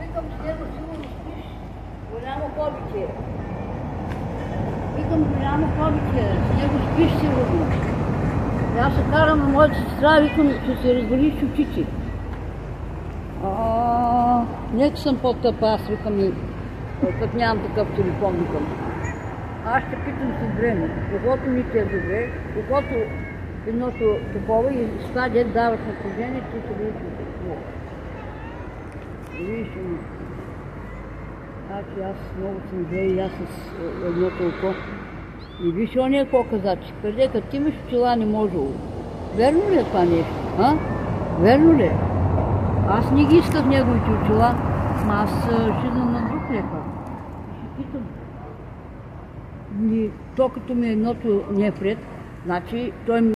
Викам дойде до сигурно спиш. Голямо кобиче. Викам голямо кобиче. С него спиш сигурно. И аз се карам на моята сестра, викам, ще се разболиш очите. Нека съм по-тъпа, аз викам, като нямам такъв телефон, викам. Аз ще питам с време, каквото ми ти е добре, каквото едното такова и с това дет даваш напрежение, ти ще бъдеш ли? Значи аз много съм зле и аз с е, едното око. И виж ония какво каза, къде като ти имаш очила не може. Верно ли е това нещо? А? Верно ли е? Аз не ги исках неговите очила, ама аз ще идвам на друг лекар. Ще питам. И то като ми едното не е пред, значи той ми